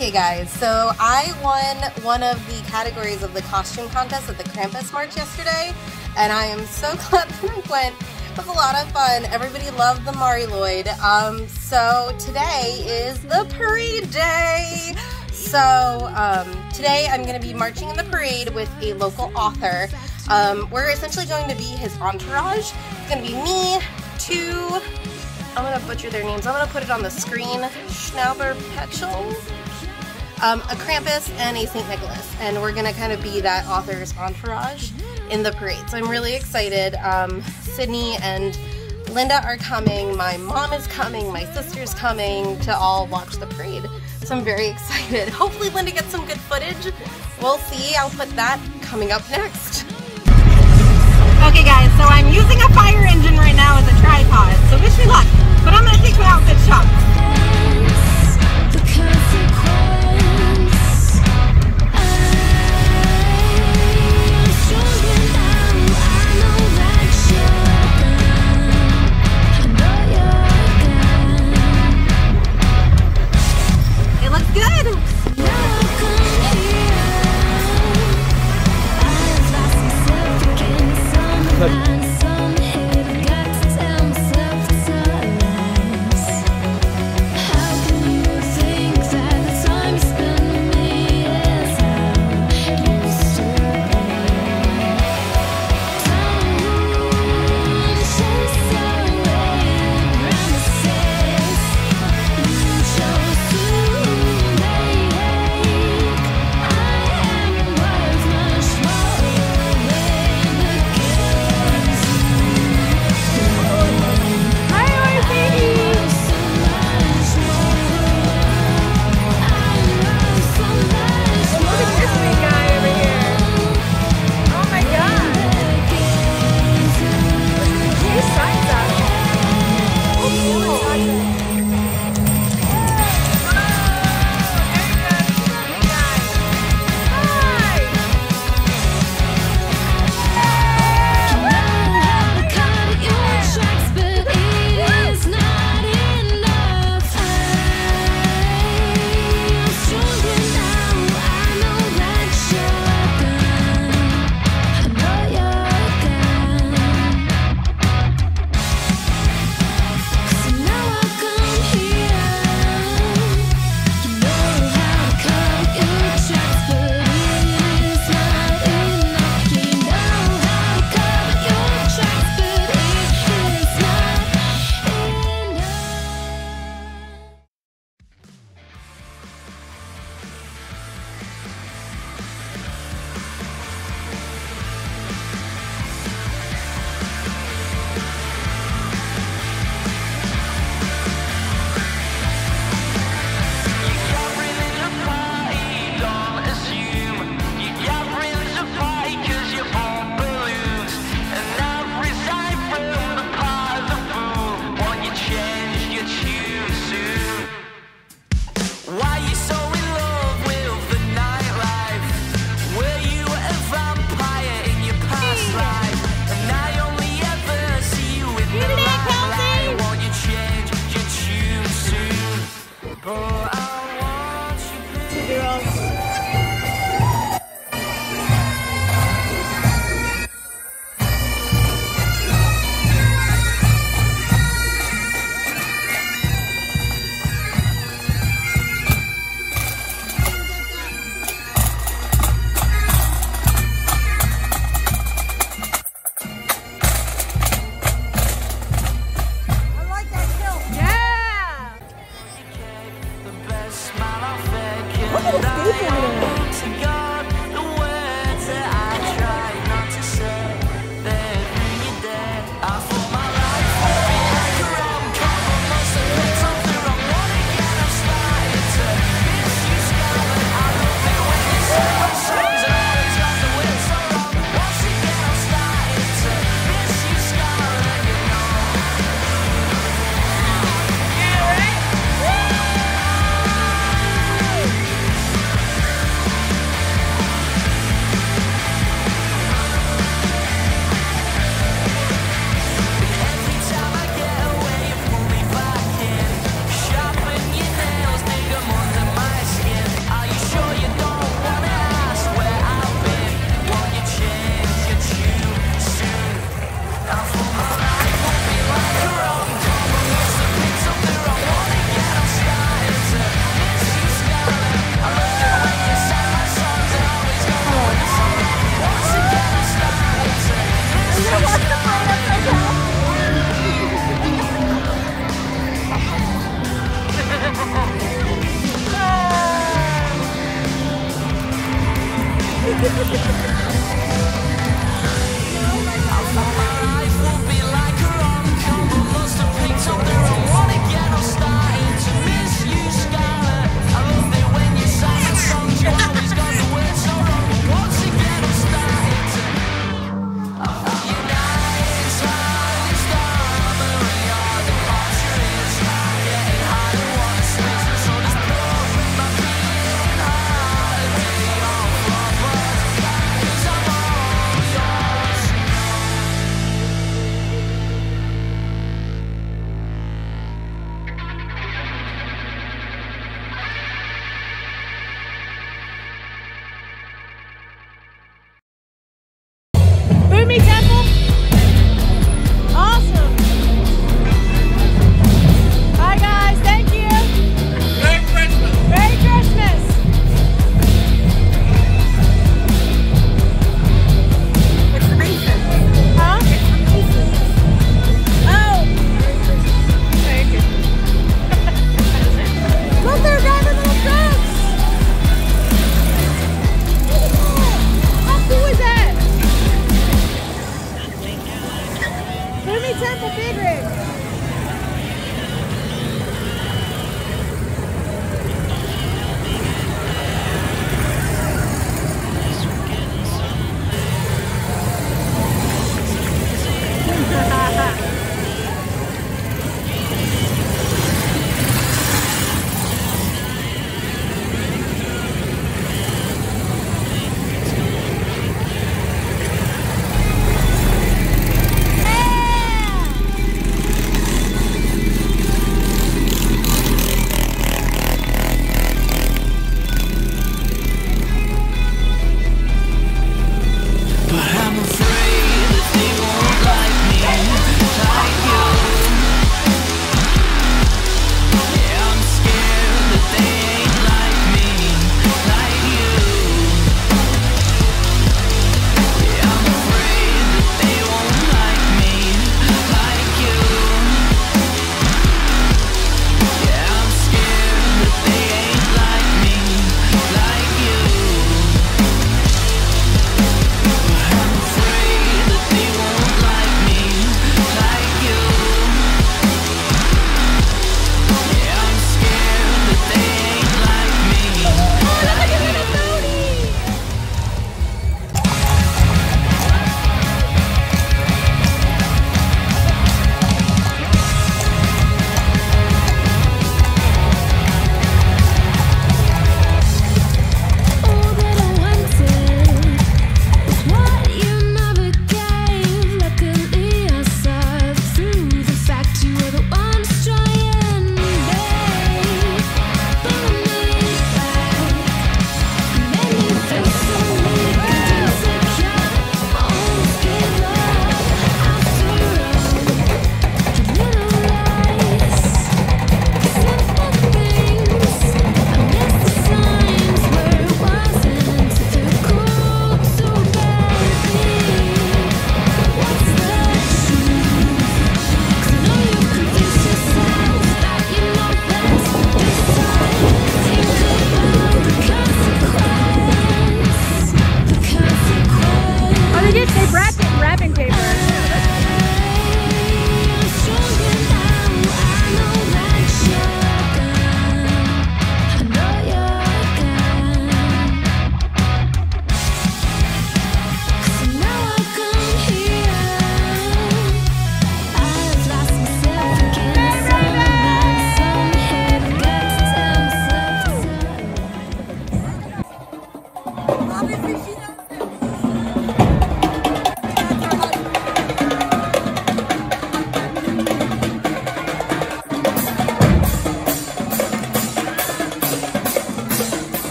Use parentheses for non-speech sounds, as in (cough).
Okay, guys, so I won one of the categories of the costume contest at the Krampus March yesterday, and I am so (laughs) glad that I went. It was a lot of fun. Everybody loved the Mari Lwyd. Um, so today is the parade day. So um, today I'm going to be marching in the parade with a local author. Um, we're essentially going to be his entourage. It's going to be me, two, I'm going to butcher their names. I'm going to put it on the screen. Schnauber Petchel um, a Krampus, and a St. Nicholas. And we're gonna kind of be that author's entourage in the parade. So I'm really excited. Um, Sydney and Linda are coming, my mom is coming, my sister's coming to all watch the parade. So I'm very (laughs) excited. Hopefully Linda gets some good footage. We'll see. I'll put that coming up next. Okay guys, so I'm using a fire engine right now as a tripod, so wish me luck. But I'm gonna take some outfit shots.